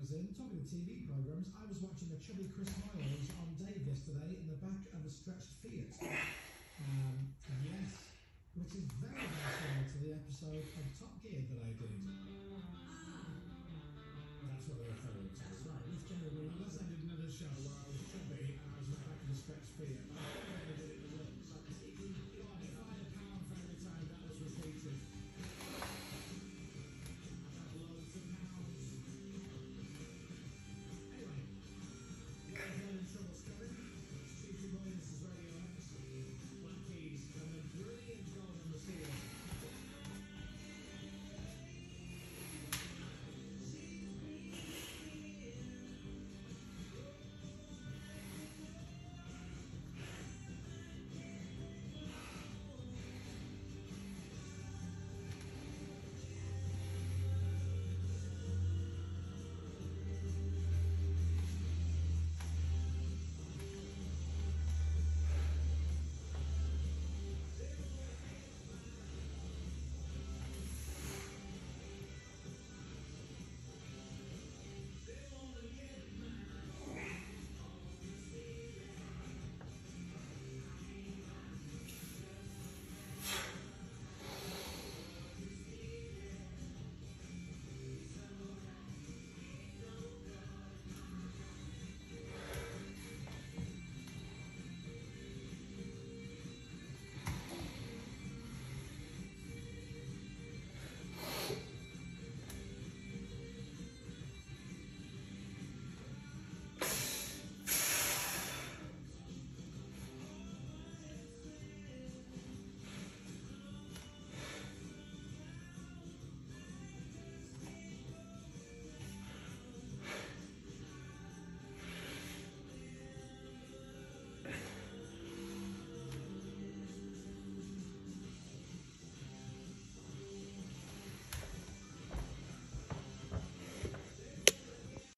was in, talking of TV programs, I was watching the chubby Chris Miles on Dave